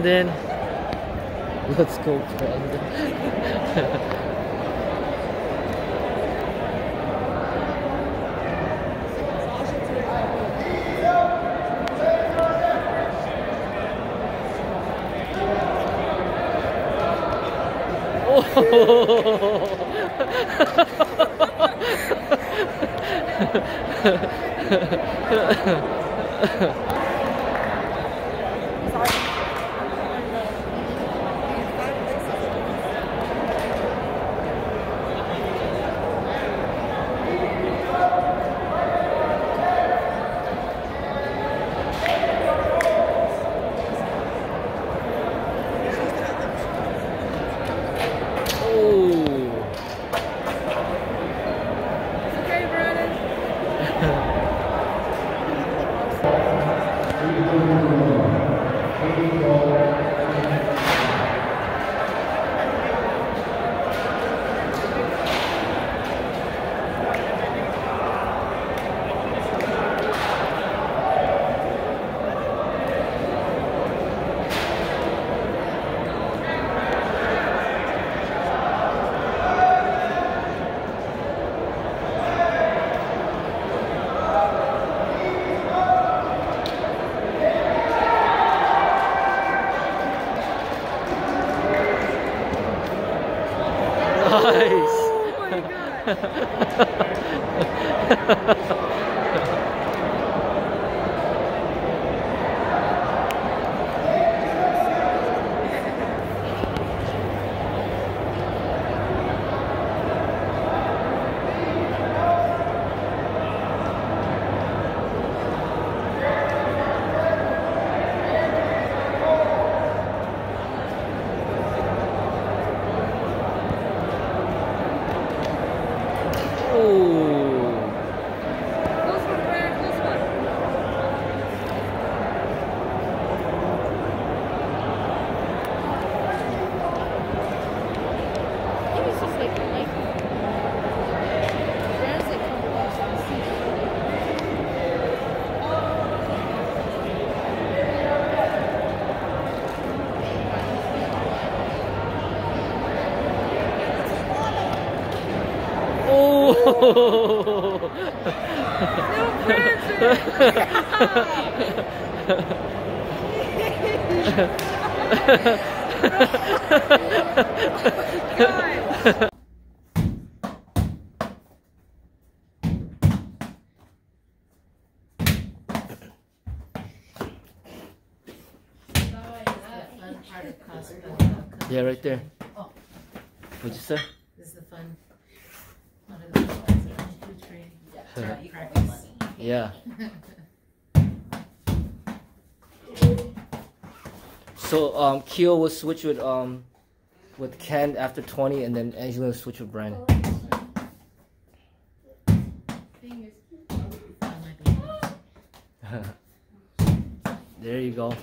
And then Let's go, Brandon. Oh. Ha ha ha. Yeah, right there. What'd you say? Yeah. so um, Keo will switch with um, with Ken after 20, and then Angela will switch with Brandon. there you go.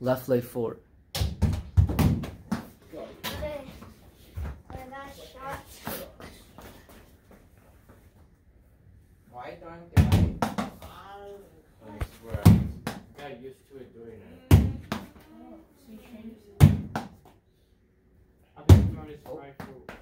Left leg forward. just dry food.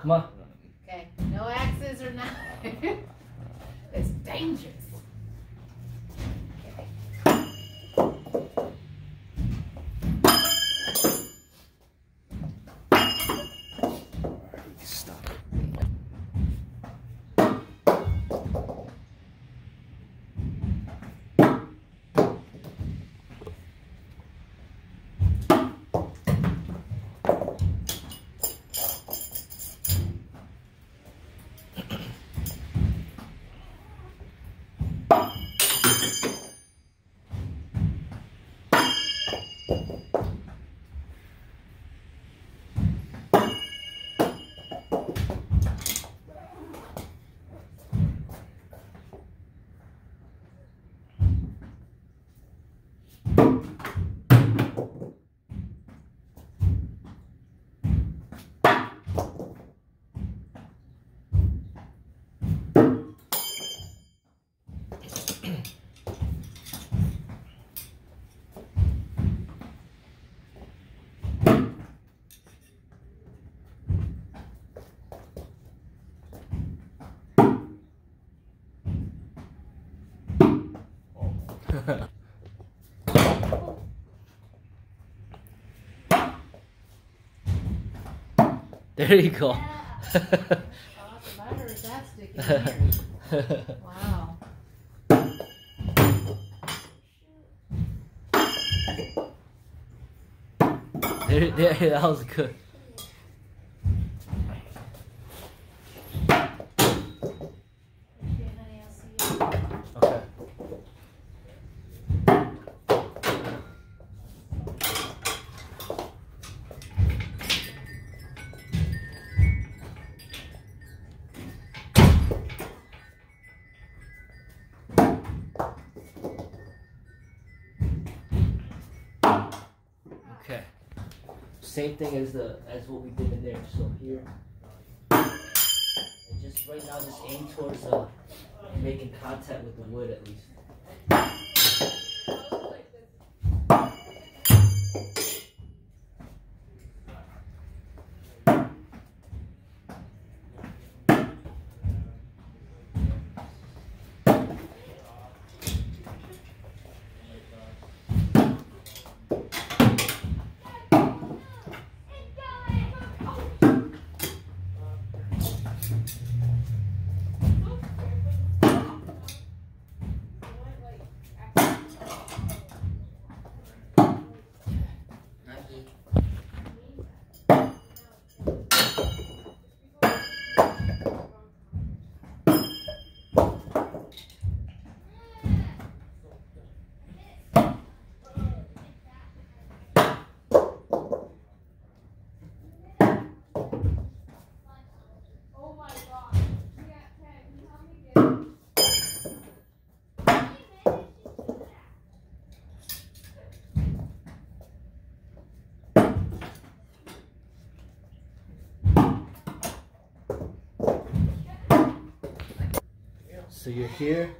Come on. Okay, no axes or knives. it's dangerous. there you go. The battery is that sticking here. Wow. there, there, that was good. Same thing as the as what we did in there. So here, and just right now, just aim towards uh, making contact with the wood at least. Gracias. So you're here.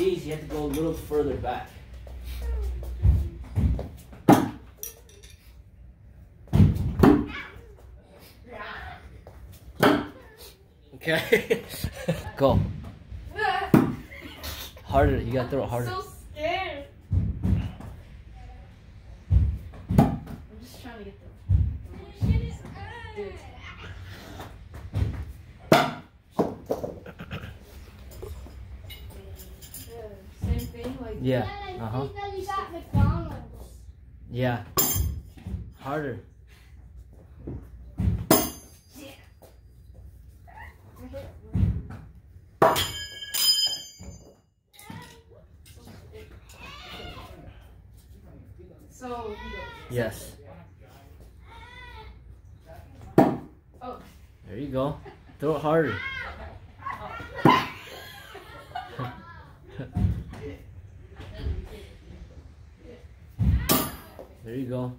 These, you have to go a little further back. Okay. go. Harder. You gotta throw it harder. so scared. I'm just trying to get the. Same thing, like Yeah. Uh huh. think that you got McDonald's. Yeah. Harder. So. Yes. Oh. There you go. Throw it harder. There you go.